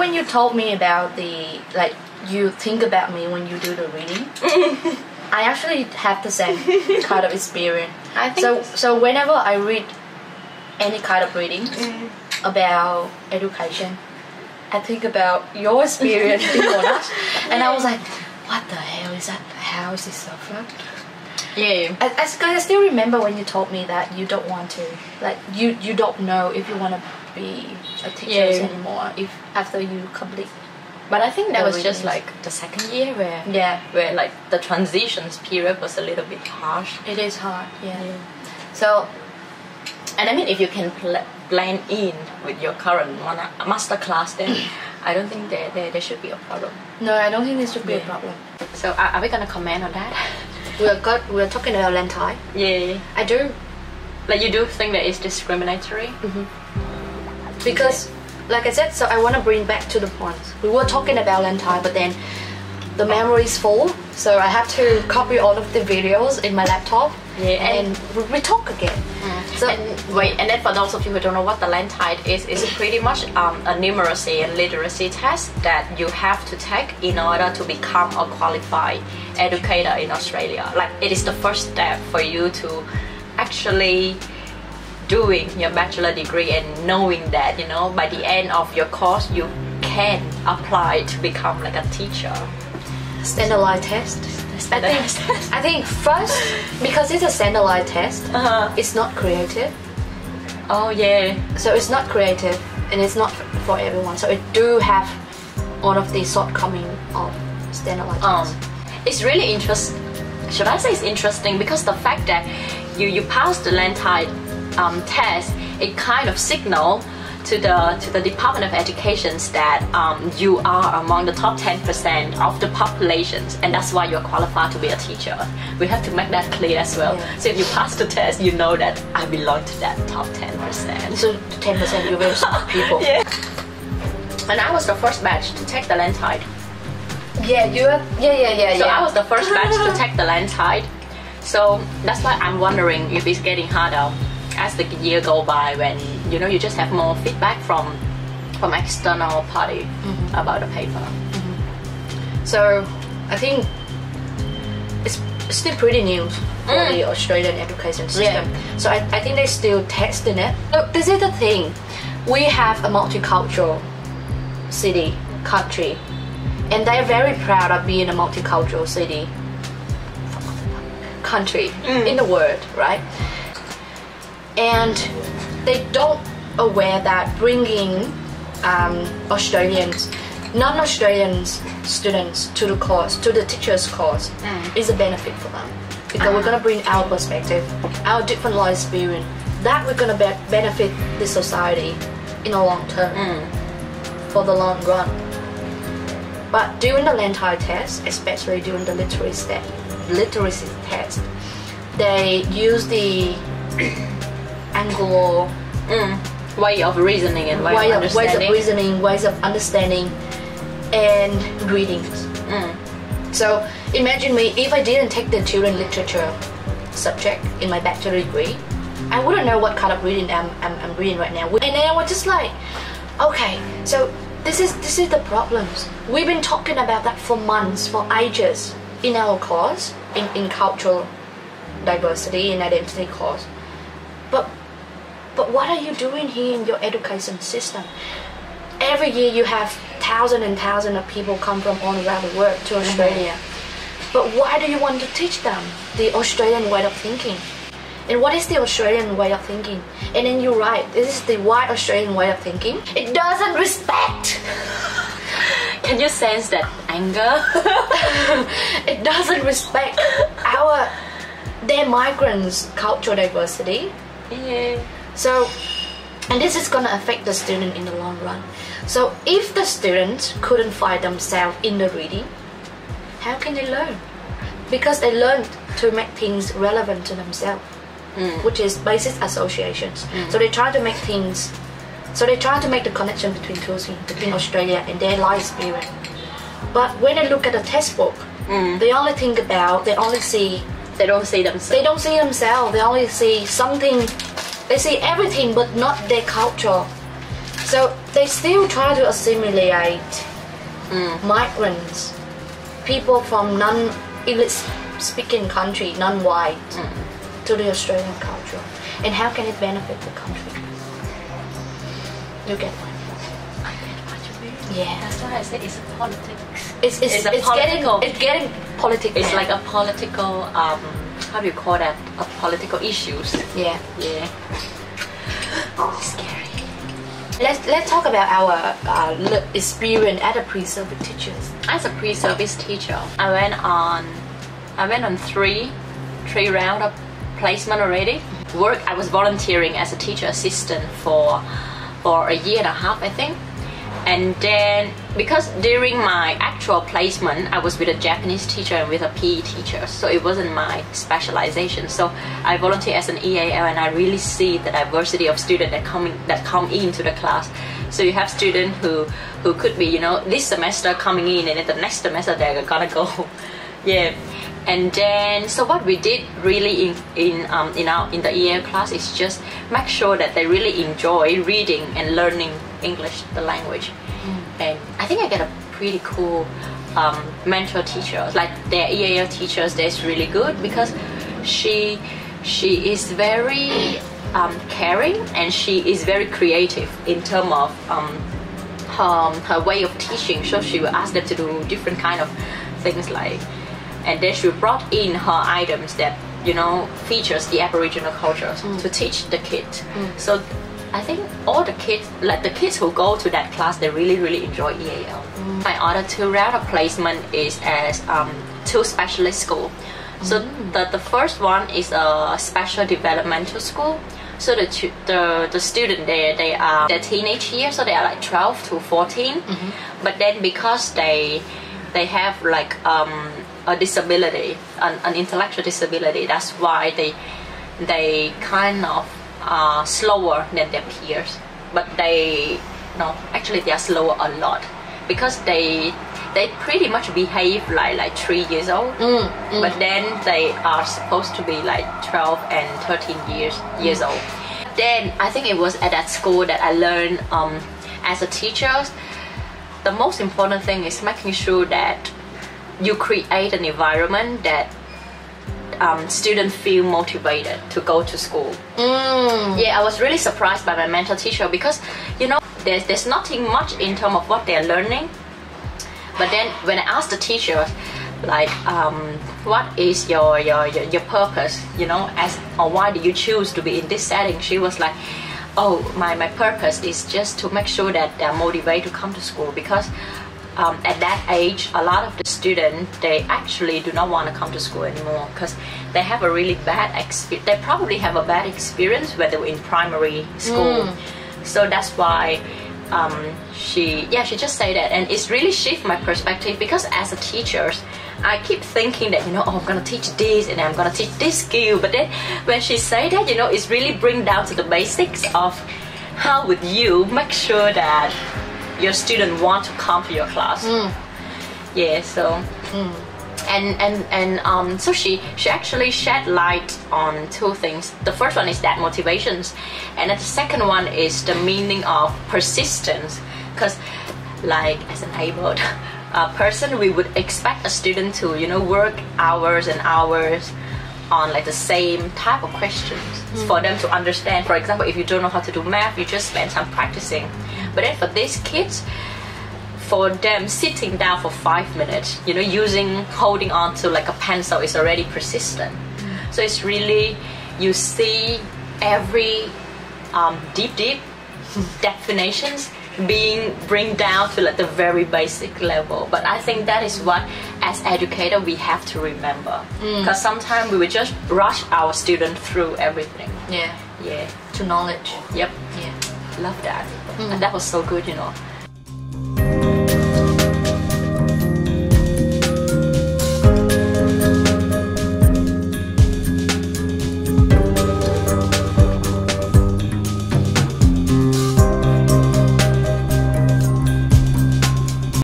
When you told me about the like you think about me when you do the reading, I actually have the same kind of experience. I think so. So whenever I read any kind of readings Mm. about education, I think about your experience and I was like, what the hell is that? How is this so fun? Yeah. I, I, I still remember when you told me that you don't want to, like you you don't know if you want to be a teacher Yeah. anymore if after you complete. But I think that was just like the second year where Yeah, where like the transitions period was a little bit harsh. it is hard. Yeah. Yeah. So And I mean, if you can pl- blend in with your current master class, then I don't think there, there, there should be a problem. no, I don't think there should be a problem. So are, are we gonna comment on that? We're got we're talking about LANTITE. yeah. I do Like you do think that it's discriminatory? Mm-hmm. because, like I said, so I want to bring back to the point. We were talking about LANTITE, but then the memory is full, so I have to copy all of the videos in my laptop. Yeah, and we- we talk again. So Wait, and then for those of you who don't know what the LANTITE is, it's pretty much um, a numeracy and literacy test that you have to take in order to become a qualified educator in Australia. Like it is the first step for you to actually doing your bachelor degree and knowing that you know by the end of your course you can apply to become like a teacher. Standardized test. I think, I think first because it's a standardized test, Uh-huh. it's not creative. Oh yeah. So it's not creative and it's not for everyone. So it do have all of the shortcoming of standardized um, tests. it's really interesting. Should I say it's interesting because the fact that you you pass the LANTITE um, test, it kind of signal to the to the Department of Education that um, you are among the top 10% of the populations, and that's why you're qualified to be a teacher. We have to make that clear as well. Yeah. So if you pass the test, you know that I belong to that top 10%. So 10% you're very smart people. Yeah. And I was the first batch to take the LANTITE. Yeah, you are, yeah, yeah, yeah, So yeah. I was the first batch to take the LANTITE. So that's why I'm wondering if it's getting harder as the year go by when you know you just have more feedback from from external party mm-hmm. about the paper. Mm-hmm. So I think it's still pretty new for Mm. the Australian education system. So I, I think they're still testing it. Look, this is the thing. We have a multicultural city, country, and they're very proud of being a multicultural city, country mm. in the world, right? And they don't aware that bringing um, Australians, non-Australians students to the course, to the teachers' course, mm. is a benefit for them because we're uh-huh. gonna bring our perspective, our different life experience. That we're gonna be- benefit the society in the long term, mm. for the long run. But during the LANTITE test, especially during the literacy step, literacy test, they use the Anglo mm. Way of reasoning and way, way of of, ways of reasoning, ways of understanding, and readings. Mm. So imagine me if I didn't take the children literature subject in my bachelor degree, I wouldn't know what kind of reading I'm, I'm, I'm reading right now. And then I was just like, okay, so this is this is the problems. We've been talking about that for months, for ages in our course, in, in cultural diversity and identity course. But but what are you doing here in your education system? Every year you have thousands and thousands of people come from all around the world to Australia. But why do you want to teach them the Australian way of thinking? And what is the Australian way of thinking? And then you're right, this is the white Australian way of thinking. It doesn't respect. Can you sense that anger? it doesn't respect our their migrants' cultural diversity. yeah. So, and this is going to affect the student in the long run. So, if the students couldn't find themselves in the reading, how can they learn? Because they learned to make things relevant to themselves, hmm. which is basic associations. Hmm. So they try to make things. So they try to make the connection between things, between Australia and their life experience. But when they look at the textbook, hmm. they only think about, they only see They don't see themselves. they don't see themselves. They only see something. They see everything, but not their culture. So they still try to assimilate migrants, people from non-English speaking country, non-white, to the Australian culture. And how can it benefit the country? You get what? Yeah. That's why I said it's a politics. It's, it's, It's a it's getting political- it's getting political. It's like a political um how do you call that? A political issues. yeah. Yeah. Scary. Let's let's talk about our uh, experience as a pre-service teacher. As a pre-service teacher, I went on I went on three three round of placement already. Work I was volunteering as a teacher assistant for for a year and a half I think. And then because during my actual placement I was with a Japanese teacher and with a PE teacher, so it wasn't my specialization. So I volunteer as an EAL and I really see the diversity of students that coming that come into the class. So you have students who who could be, you know, this semester coming in and then the next semester they're gonna go. yeah. And then, so what we did really in in um, in our in the EL class is just make sure that they really enjoy reading and learning English, the language. And I think I get a pretty cool um, mentor teacher. Like their EAL teachers, that's really good because she she is very um, caring and she is very creative in terms of um, her, her way of teaching. So she will ask them to do different kind of things like, and then she brought in her items that you know features the Aboriginal cultures mm. to teach the kids. Mm. So I think all the kids, like the kids who go to that class, they really really enjoy EAL. Mm. My other two round of placement is as um, two specialist school. So the, the first one is a special developmental school. So the the the student there they are their teenage years, so they are like 12 to 14. Mm-hmm. But then because they they have like um, a disability, an, an intellectual disability, that's why they they kind of are slower than their peers. But they no, actually they are slower a lot. Because they they pretty much behave like like three years old. But then they are supposed to be like 12 and 13 years years old. Then i think it was at that school that i learned um, as a teacher the most important thing is making sure that you create an environment that um, students feel motivated to go to school yeah, I was really surprised by my mentor teacher because you know there's there's nothing much in terms of what they're learning. But then when I asked the teacher, like, um, what is your, your your your purpose? You know, as or why do you choose to be in this setting? She was like, oh, my my purpose is just to make sure that they're motivated to come to school because. Um, at that age, a lot of the students they actually do not want to come to school anymore because they have a really bad experience. They probably have a bad experience when they were in primary school. So that's why um, she, yeah, she just said that, and it's really shift my perspective because as a teacher, I keep thinking that you know, oh, I'm gonna teach this and I'm gonna teach this skill, but then when she say that, you know, it's really bring down to the basics of how would you make sure that your student want to come to your class. Yeah, so and and and um, so she she actually shed light on two things. The first one is that motivations, and then the second one is the meaning of persistence. Because, like as an able uh, person, we would expect a student to you know work hours and hours on like the same type of questions for them to understand. For example, if you don't know how to do math, you just spend time practicing. But then for these kids, for them sitting down for five minutes, you know, using holding on to like a pencil is already persistent. Mm. So it's really you see every um, deep, deep definitions being bring down to like the very basic level. But I think that is what, as educator, we have to remember mm. because sometimes we will just rush our student through everything. Yeah. Yeah. To knowledge. Yep. Yeah. Love that. And that was so good, you know.